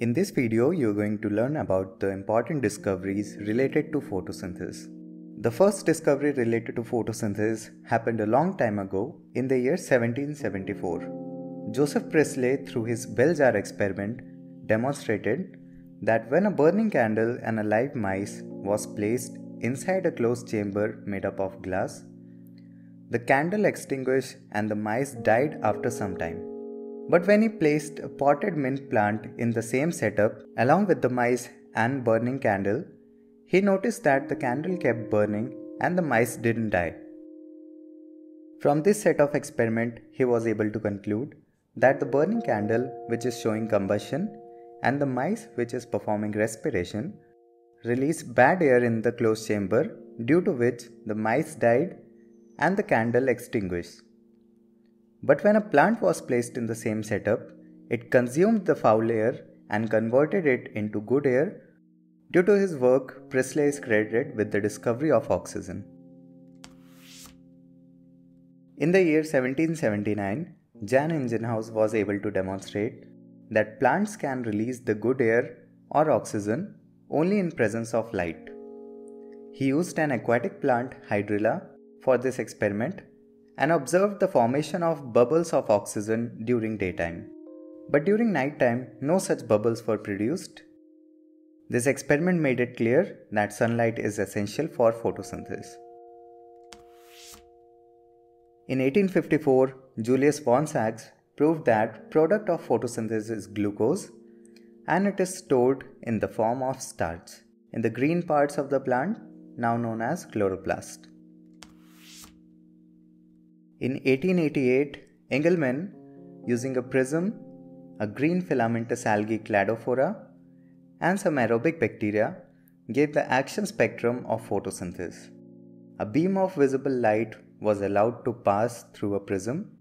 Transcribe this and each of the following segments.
In this video, you're going to learn about the important discoveries related to photosynthesis. The first discovery related to photosynthesis happened a long time ago in the year 1774. Joseph Priestley, through his bell jar experiment, demonstrated that when a burning candle and a live mice was placed inside a closed chamber made up of glass, the candle extinguished and the mice died after some time. But when he placed a potted mint plant in the same setup along with the mice and burning candle, he noticed that the candle kept burning and the mice didn't die. From this set of experiment, he was able to conclude that the burning candle, which is showing combustion, and the mice, which is performing respiration, release bad air in the closed chamber, due to which the mice died and the candle extinguished. But when a plant was placed in the same setup, it consumed the foul air and converted it into good air. Due to his work, Priestley is credited with the discovery of oxygen. In the year 1779, Jan Ingenhousz was able to demonstrate that plants can release the good air or oxygen only in presence of light. He used an aquatic plant, Hydrilla, for this experiment and observed the formation of bubbles of oxygen during daytime. But during nighttime, no such bubbles were produced. This experiment made it clear that sunlight is essential for photosynthesis. In 1854, Julius von Sachs proved that product of photosynthesis is glucose and it is stored in the form of starch in the green parts of the plant now known as chloroplast. In 1888, Engelmann, using a prism, a green filamentous algae cladophora, and some aerobic bacteria, gave the action spectrum of photosynthesis. A beam of visible light was allowed to pass through a prism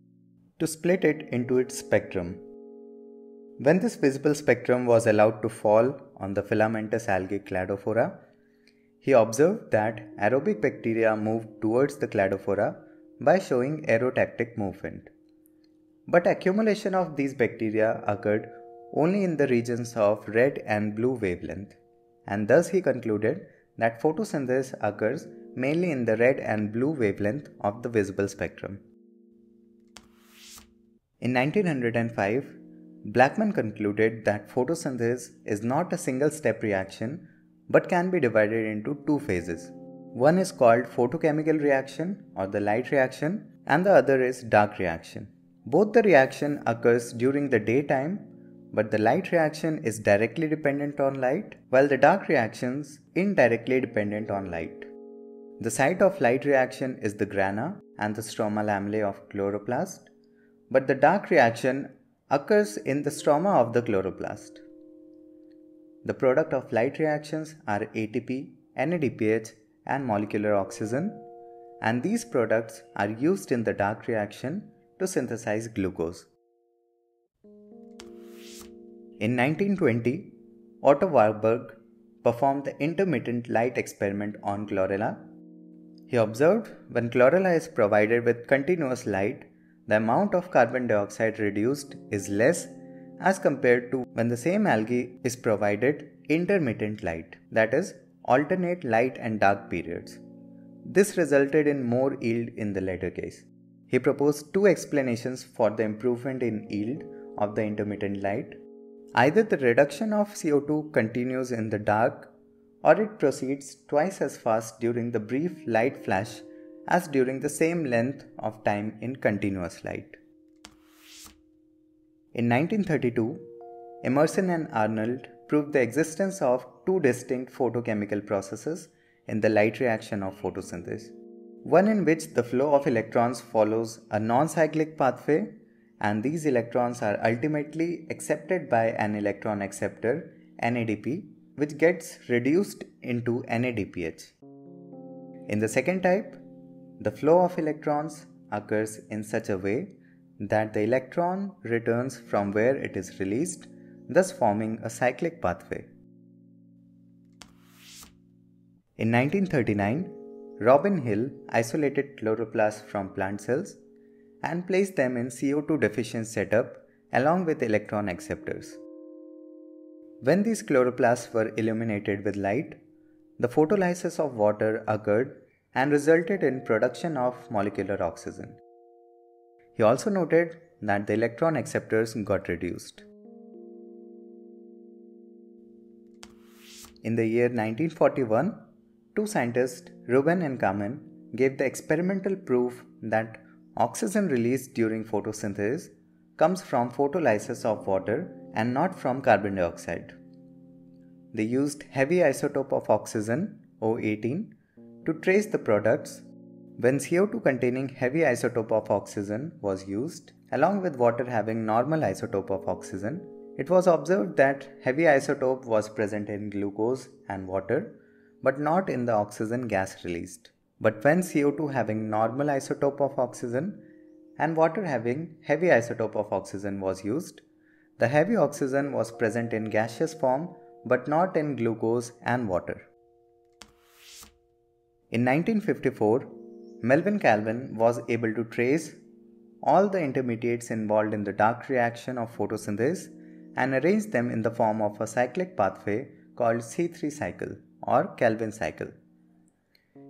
to split it into its spectrum. When this visible spectrum was allowed to fall on the filamentous algae cladophora, he observed that aerobic bacteria moved towards the cladophora by showing aerotactic movement. But accumulation of these bacteria occurred only in the regions of red and blue wavelength, and thus he concluded that photosynthesis occurs mainly in the red and blue wavelength of the visible spectrum. In 1905, Blackman concluded that photosynthesis is not a single step reaction but can be divided into two phases one is called photochemical reaction or the light reaction and the other is dark reaction. Both the reaction occurs during the daytime but the light reaction is directly dependent on light while the dark reactions indirectly dependent on light. The site of light reaction is the grana and the stroma lamellae of chloroplast but the dark reaction occurs in the stroma of the chloroplast. The product of light reactions are ATP, NADPH and molecular oxygen, and these products are used in the dark reaction to synthesize glucose. In 1920, Otto Warburg performed the intermittent light experiment on chlorella. He observed when chlorella is provided with continuous light, the amount of carbon dioxide reduced is less as compared to when the same algae is provided intermittent light, that is, alternate light and dark periods. This resulted in more yield in the latter case. He proposed two explanations for the improvement in yield of the intermittent light. Either the reduction of CO2 continues in the dark or it proceeds twice as fast during the brief light flash as during the same length of time in continuous light. In 1932, Emerson and Arnold proved the existence of two distinct photochemical processes in the light reaction of photosynthesis. One in which the flow of electrons follows a non cyclic pathway, and these electrons are ultimately accepted by an electron acceptor, NADP, which gets reduced into NADPH. In the second type, the flow of electrons occurs in such a way that the electron returns from where it is released thus forming a cyclic pathway. In 1939, Robin Hill isolated chloroplasts from plant cells and placed them in CO2 deficient setup along with electron acceptors. When these chloroplasts were illuminated with light, the photolysis of water occurred and resulted in production of molecular oxygen. He also noted that the electron acceptors got reduced. In the year 1941, two scientists, Ruben and Kamen, gave the experimental proof that oxygen released during photosynthesis comes from photolysis of water and not from carbon dioxide. They used heavy isotope of oxygen, O18, to trace the products. When CO2 containing heavy isotope of oxygen was used, along with water having normal isotope of oxygen, it was observed that heavy isotope was present in glucose and water, but not in the oxygen gas released. But when CO2 having normal isotope of oxygen and water having heavy isotope of oxygen was used, the heavy oxygen was present in gaseous form but not in glucose and water. In 1954, Melvin Calvin was able to trace all the intermediates involved in the dark reaction of photosynthesis and arrange them in the form of a cyclic pathway called C3 cycle or Calvin cycle.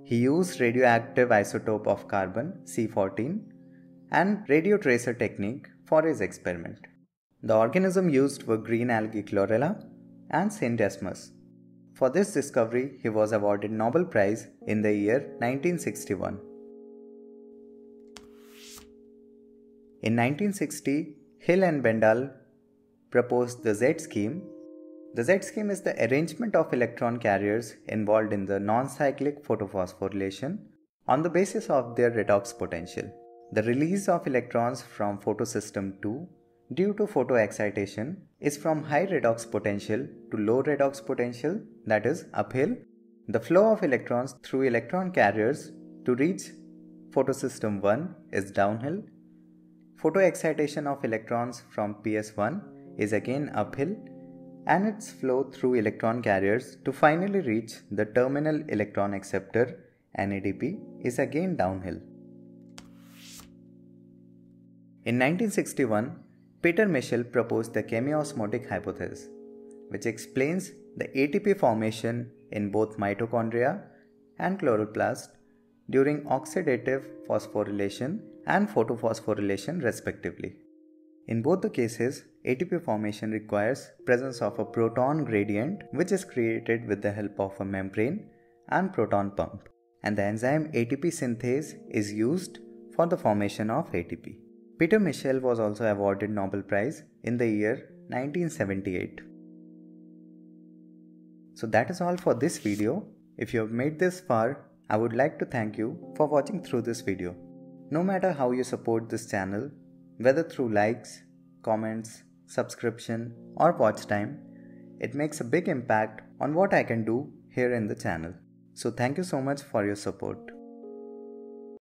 He used radioactive isotope of carbon C14 and radio tracer technique for his experiment. The organism used were green algae chlorella and Scenedesmus. For this discovery, he was awarded Nobel Prize in the year 1961. In 1960, Hill and Bendall proposed the Z scheme. The Z scheme is the arrangement of electron carriers involved in the non-cyclic photophosphorylation on the basis of their redox potential. The release of electrons from photosystem 2 due to photoexcitation is from high redox potential to low redox potential that is uphill. The flow of electrons through electron carriers to reach photosystem 1 is downhill. Photoexcitation of electrons from PS1 is again uphill and its flow through electron carriers to finally reach the terminal electron acceptor NADP is again downhill. In 1961, Peter Mitchell proposed the chemiosmotic hypothesis, which explains the ATP formation in both mitochondria and chloroplast during oxidative phosphorylation and photophosphorylation respectively. In both the cases, ATP formation requires presence of a proton gradient which is created with the help of a membrane and proton pump and the enzyme ATP synthase is used for the formation of ATP. Peter Mitchell was also awarded Nobel Prize in the year 1978. So that is all for this video. If you have made this far, I would like to thank you for watching through this video. No matter how you support this channel, whether through likes, comments, subscription or watch time, it makes a big impact on what I can do here in the channel. So thank you so much for your support.